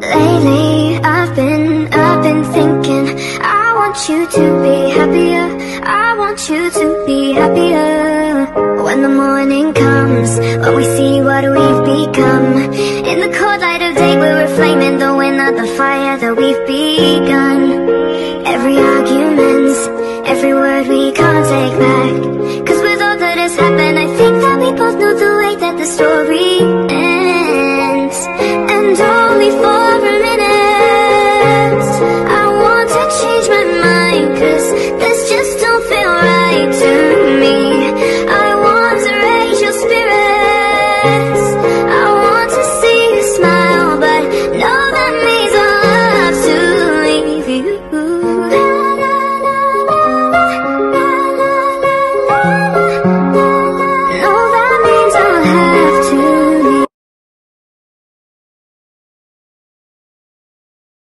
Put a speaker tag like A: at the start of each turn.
A: Lately, I've been, I've been thinking I want you to be happier. I want you to be happier. When the morning comes When we see what we've become. In the cold light of day We're flaming Though we're not the fire that we've begun. Every argument Every word we can't take back. Cause with to me. I want to raise your spirits.